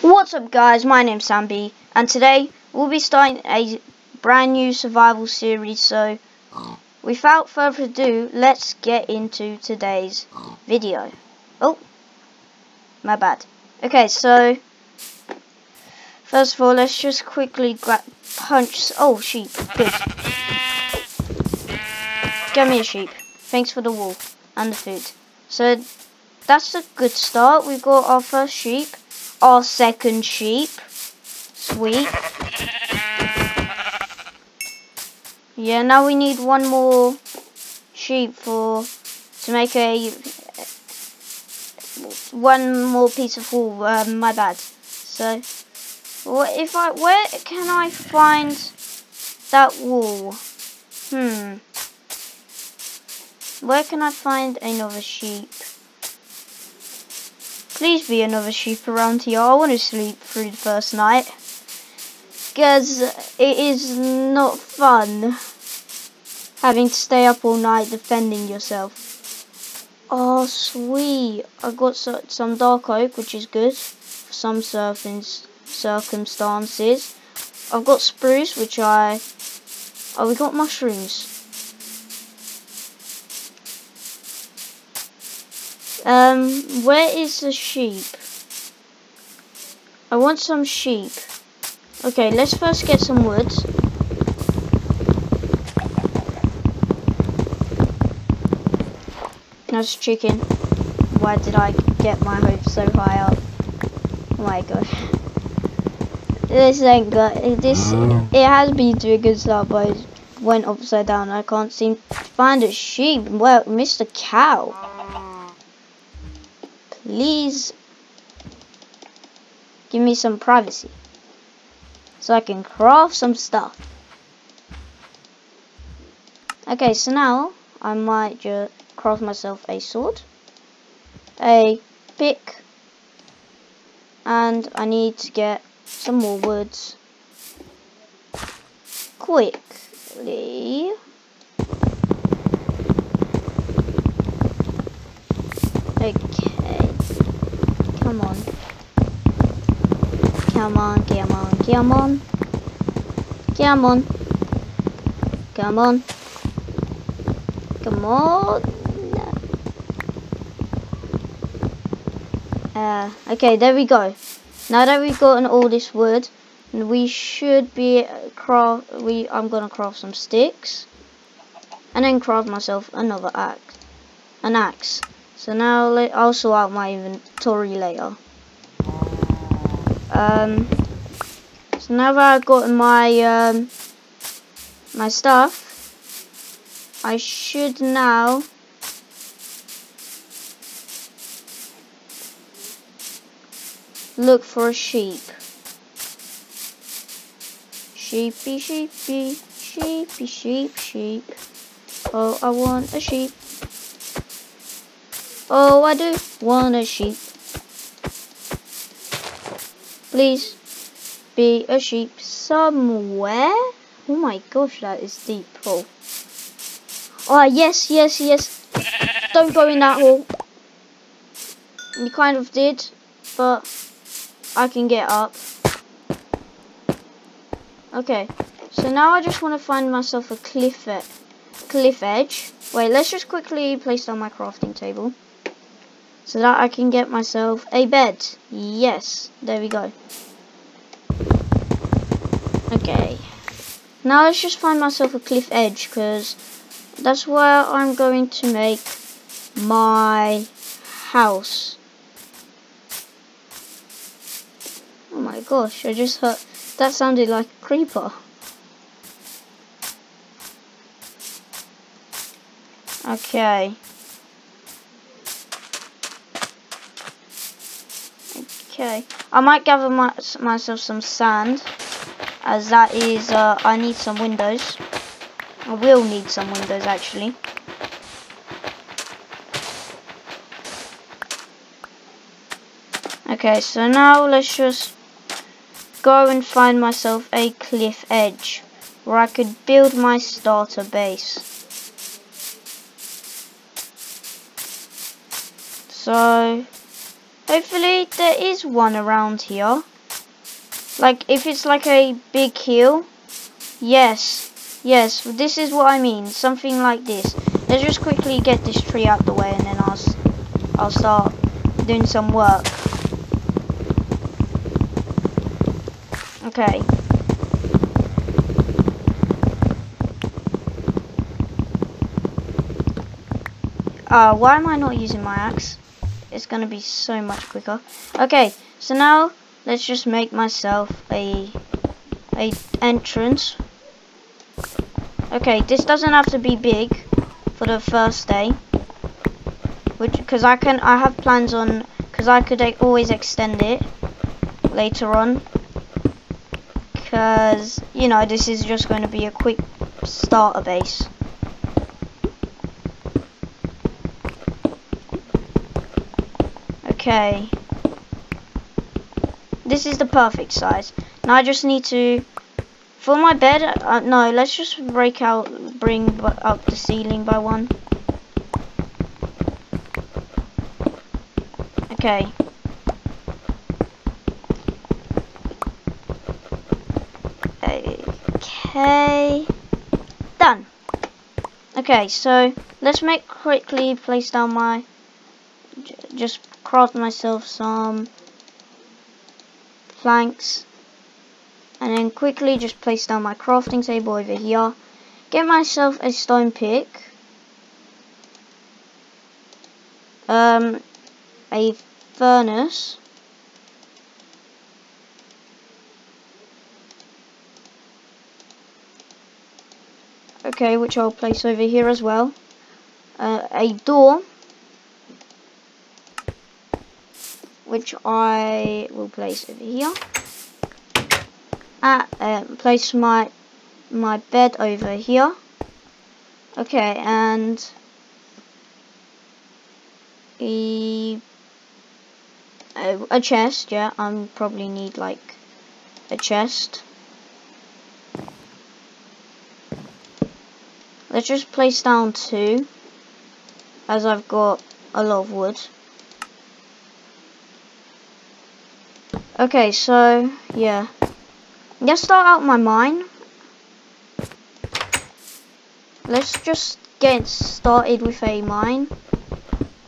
What's up guys, my name's Sam B and today we'll be starting a brand new survival series so without further ado let's get into today's video. Oh, my bad. Okay so first of all let's just quickly grab punch, oh sheep, good. Get me a sheep, thanks for the wool and the food. So that's a good start, we've got our first sheep our second sheep. Sweet. Yeah, now we need one more sheep for to make a one more piece of wool. Um, my bad. So, what if I? Where can I find that wool? Hmm. Where can I find another sheep? Please be another sheep around here. I want to sleep through the first night. Because it is not fun having to stay up all night defending yourself. Oh, sweet. I got some dark oak, which is good for some circumstances. I've got spruce, which I... Oh, we got mushrooms. Um, where is the sheep? I want some sheep. Okay, let's first get some wood. That's chicken. Why did I get my hopes so high up? Oh my gosh. This ain't good. This, it has been to a good start, but it went upside down. I can't seem to find a sheep. Well, Mr. Cow. Please give me some privacy so I can craft some stuff. Okay, so now I might just craft myself a sword, a pick, and I need to get some more woods quickly. Okay. Come on. Come on, come on, come on. Come on. Come on. Come on. Uh, okay, there we go. Now that we've gotten all this wood, we should be craft. We I'm gonna craft some sticks, and then craft myself another axe, an axe. So now I'll sort out my inventory later. Um, so now that I've got my um, my stuff, I should now look for a sheep. Sheepy, sheepy, sheepy, sheep, sheep. Oh, I want a sheep. Oh, I do want a sheep. Please be a sheep somewhere. Oh my gosh, that is deep hole. Oh, yes, yes, yes. Don't go in that hole. You kind of did, but I can get up. Okay, so now I just want to find myself a cliff, cliff edge. Wait, let's just quickly place down my crafting table so that I can get myself a bed. Yes, there we go. Okay. Now let's just find myself a cliff edge because that's where I'm going to make my house. Oh my gosh, I just heard, that sounded like a creeper. Okay. Okay, I might gather my, myself some sand, as that is, uh, I need some windows. I will need some windows actually. Okay, so now let's just go and find myself a cliff edge where I could build my starter base. So Hopefully there is one around here. Like if it's like a big hill. Yes. Yes, this is what I mean. Something like this. Let's just quickly get this tree out the way and then I'll, I'll start doing some work. Okay. Uh, why am I not using my axe? It's going to be so much quicker. Okay, so now let's just make myself a a entrance. Okay, this doesn't have to be big for the first day, which because I can I have plans on because I could always extend it later on. Because you know this is just going to be a quick starter base. Okay. This is the perfect size. Now I just need to, for my bed, uh, no, let's just break out, bring up the ceiling by one. Okay. Okay. Done. Okay, so let's make quickly place down my just craft myself some planks and then quickly just place down my crafting table over here. Get myself a stone pick. Um, a furnace. Okay which I'll place over here as well. Uh, a door which I will place over here. Uh, place my my bed over here. Okay, and a a chest. Yeah, I'm probably need like a chest. Let's just place down two, as I've got a lot of wood. Okay, so, yeah. Let's start out my mine. Let's just get started with a mine.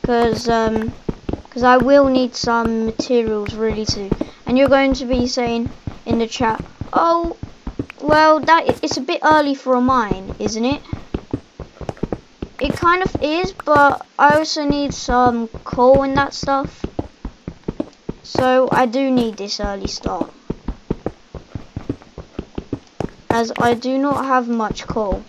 Because, um, because I will need some materials really too. And you're going to be saying in the chat, oh, well, that it's a bit early for a mine, isn't it? It kind of is, but I also need some coal and that stuff. So I do need this early start. As I do not have much coal.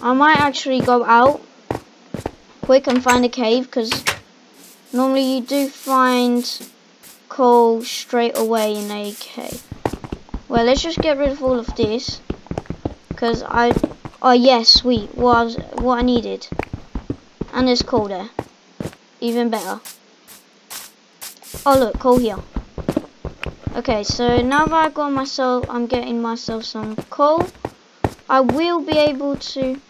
I might actually go out quick and find a cave because normally you do find coal straight away in a cave. Well, let's just get rid of all of this because I, oh yes, sweet, what I, was, what I needed. And there's coal there. Even better. Oh look, coal here. Okay, so now that I've got myself, I'm getting myself some coal. I will be able to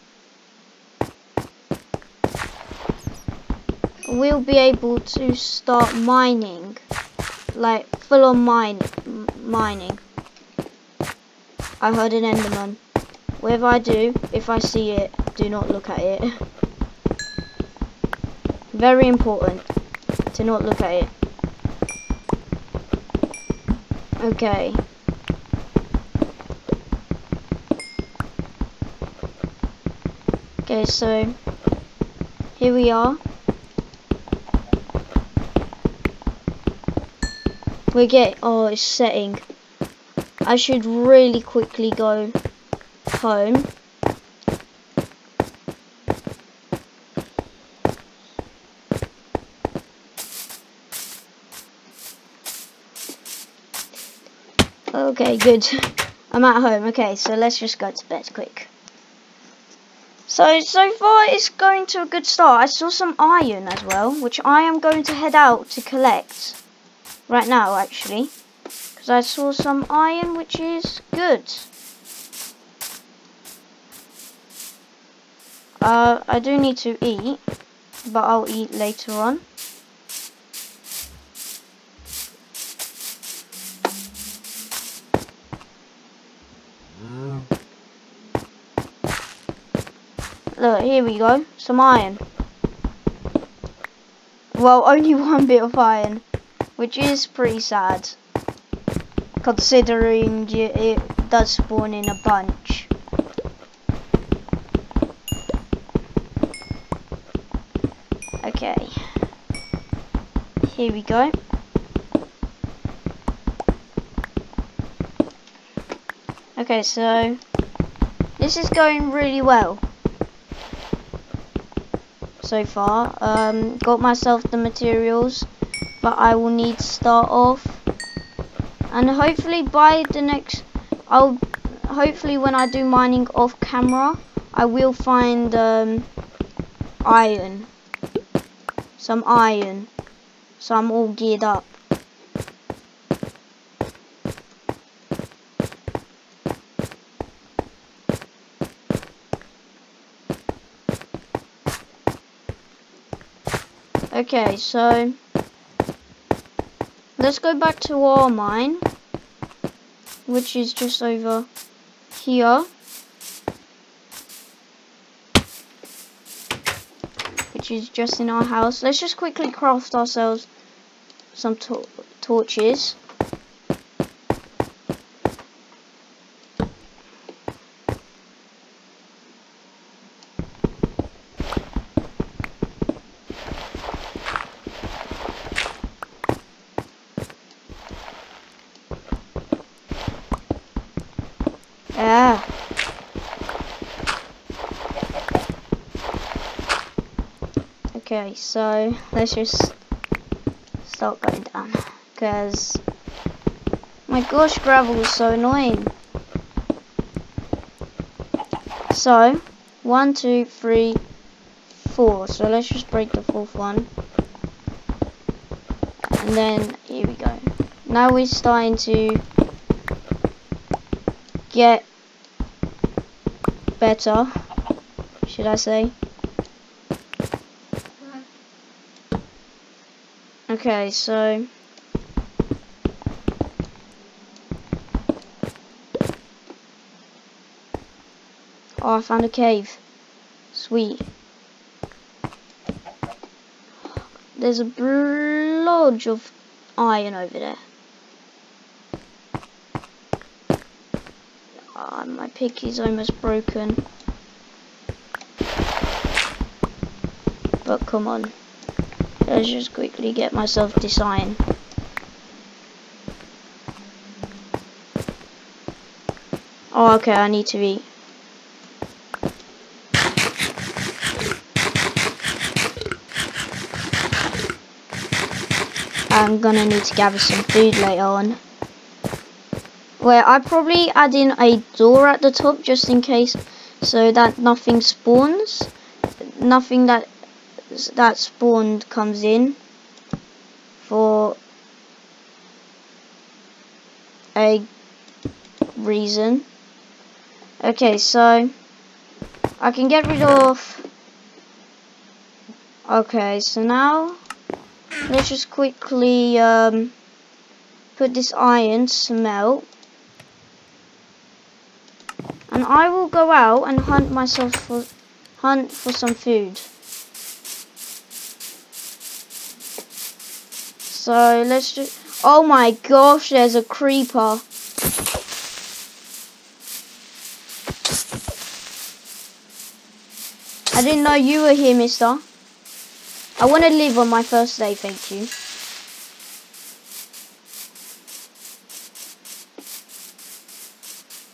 will be able to start mining like full on mine mining I heard an enderman whatever I do if I see it do not look at it Very important to not look at it. Okay. Okay, so here we are. We get oh it's setting. I should really quickly go home. Okay, good. I'm at home. Okay, so let's just go to bed quick. So, so far it's going to a good start. I saw some iron as well, which I am going to head out to collect. Right now, actually. Because I saw some iron, which is good. Uh, I do need to eat. but I'll eat later on. Look, here we go. Some iron. Well, only one bit of iron, which is pretty sad, considering it does spawn in a bunch. Okay, here we go. Okay, so this is going really well so far. Um, got myself the materials, but I will need to start off. And hopefully by the next, I'll hopefully when I do mining off camera, I will find um, iron, some iron, so I'm all geared up. Okay, so let's go back to our mine, which is just over here. Which is just in our house. Let's just quickly craft ourselves some to torches. Yeah. Okay, so let's just start going down. Because, my gosh, gravel is so annoying. So, one, two, three, four. So let's just break the fourth one. And then, here we go. Now we're starting to get better, should I say. Okay, so Oh, I found a cave. Sweet. There's a lodge of iron over there. Ah, my pick is almost broken. But come on. Let's just quickly get myself iron. Oh, okay, I need to eat. I'm gonna need to gather some food later on where I probably add in a door at the top just in case so that nothing spawns nothing that that spawned comes in for a reason okay so I can get rid of okay so now let's just quickly um, put this iron to melt and I will go out and hunt myself for hunt for some food. So let's just oh my gosh there's a creeper. I didn't know you were here mister. I want to live on my first day thank you.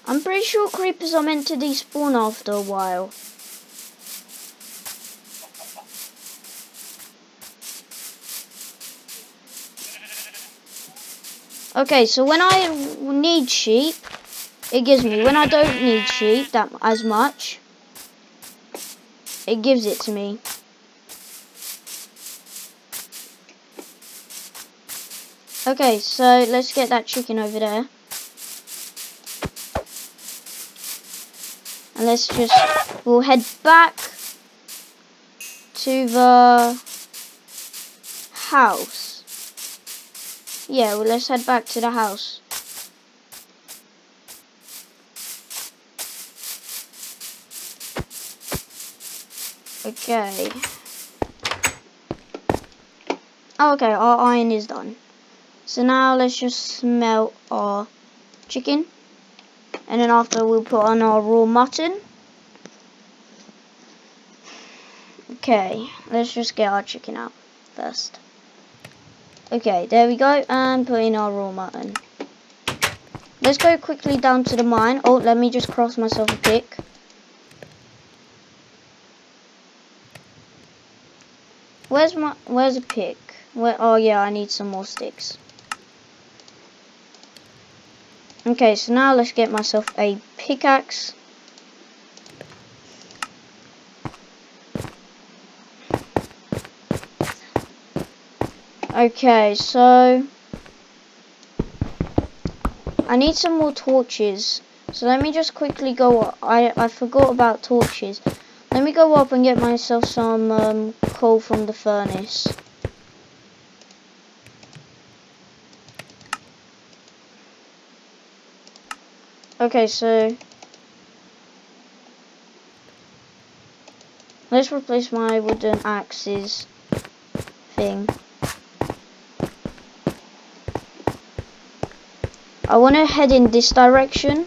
I'm pretty sure creepers are meant to despawn after a while. Okay, so when I need sheep, it gives me. When I don't need sheep that as much, it gives it to me. Okay, so let's get that chicken over there. And let's just, we'll head back to the house. Yeah, well, let's head back to the house. Okay. Okay, our iron is done. So now let's just smelt our chicken. And then after we'll put on our raw mutton. Okay, let's just get our chicken out first. Okay, there we go, and put in our raw mutton. Let's go quickly down to the mine. Oh, let me just cross myself a pick. Where's my, where's a pick? Where, oh yeah, I need some more sticks. Okay, so now let's get myself a pickaxe. Okay, so I need some more torches. So let me just quickly go up. I, I forgot about torches. Let me go up and get myself some um, coal from the furnace. Okay, so let's replace my wooden axes thing. I want to head in this direction.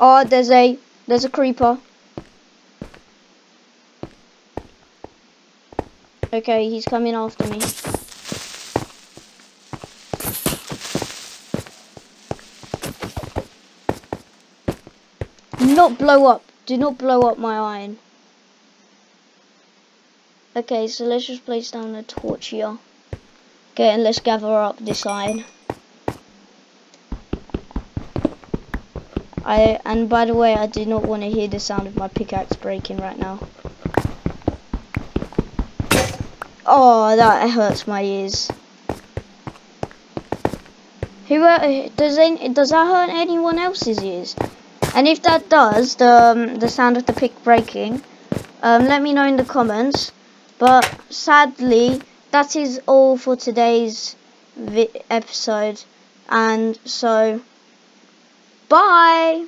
Oh, there's a there's a creeper. Okay, he's coming after me. Not blow up. Do not blow up my iron. Okay, so let's just place down a torch here. Okay, and let's gather up this iron. I and by the way, I do not want to hear the sound of my pickaxe breaking right now. Oh, that hurts my ears. Who uh, does any, does that hurt anyone else's ears? And if that does, the um, the sound of the pick breaking, um, let me know in the comments. But sadly, that is all for today's episode. And so, bye!